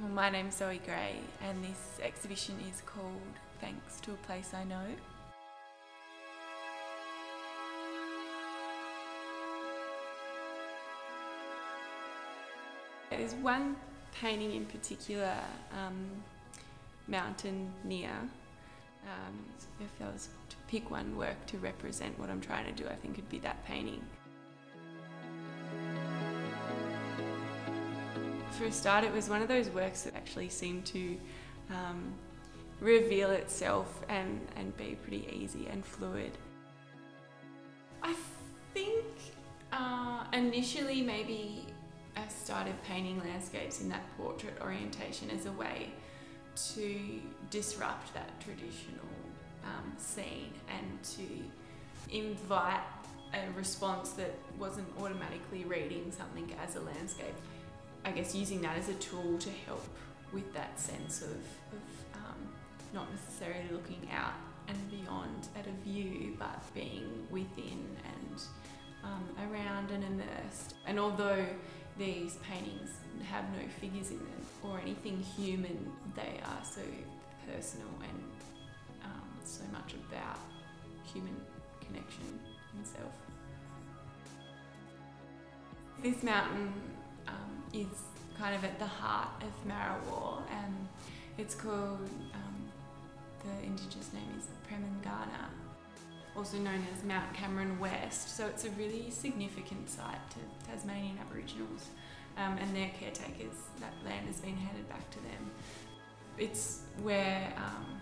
Well, my name's Zoe Grey, and this exhibition is called Thanks to a Place I Know. There's one painting in particular, um, Mountain Near. Um, if I was to pick one work to represent what I'm trying to do, I think it'd be that painting. For a start, it was one of those works that actually seemed to um, reveal itself and, and be pretty easy and fluid. I think uh, initially maybe I started painting landscapes in that portrait orientation as a way to disrupt that traditional um, scene and to invite a response that wasn't automatically reading something as a landscape. I guess using that as a tool to help with that sense of, of um, not necessarily looking out and beyond at a view, but being within and um, around and immersed. And although these paintings have no figures in them or anything human, they are so personal and um, so much about human connection and self. This mountain is kind of at the heart of Marrawah and it's called, um, the indigenous name is preminghana, also known as Mount Cameron West. So it's a really significant site to Tasmanian Aboriginals um, and their caretakers. That land has been handed back to them. It's where, um,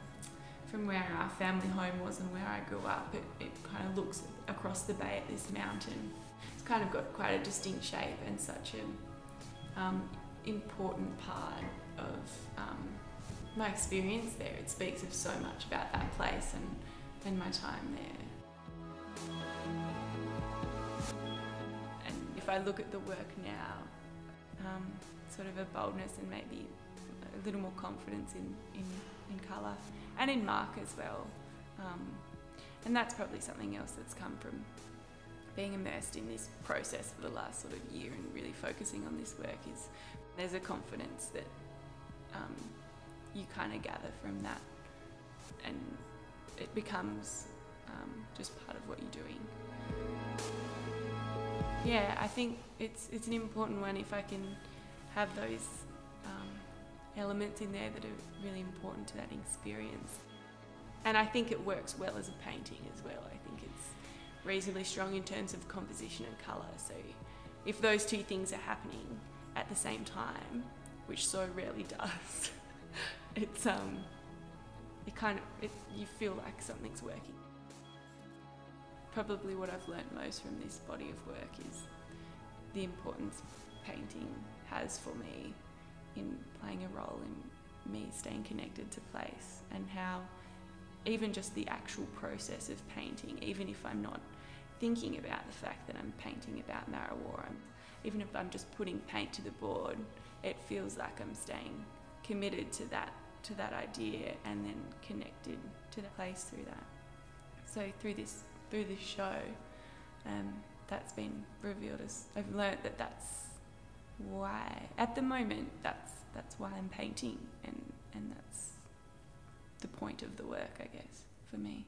from where our family home was and where I grew up, it, it kind of looks across the bay at this mountain. It's kind of got quite a distinct shape and such a um, important part of um, my experience there. It speaks of so much about that place and, and my time there. And if I look at the work now, um, sort of a boldness and maybe a little more confidence in, in, in colour and in mark as well. Um, and that's probably something else that's come from being immersed in this process for the last sort of year and really focusing on this work is there's a confidence that um, you kind of gather from that and it becomes um, just part of what you're doing. Yeah, I think it's it's an important one if I can have those um, elements in there that are really important to that experience. And I think it works well as a painting as well. I think it's reasonably strong in terms of composition and colour. So if those two things are happening at the same time, which so rarely does, it's um, it kind of it, you feel like something's working. Probably what I've learnt most from this body of work is the importance painting has for me in playing a role in me staying connected to place and how even just the actual process of painting, even if I'm not thinking about the fact that I'm painting about Marrawah. even if I'm just putting paint to the board, it feels like I'm staying committed to that to that idea and then connected to the place through that. So through this through this show, um, that's been revealed as I've learnt that that's why at the moment that's that's why I'm painting and and that's the point of the work I guess for me.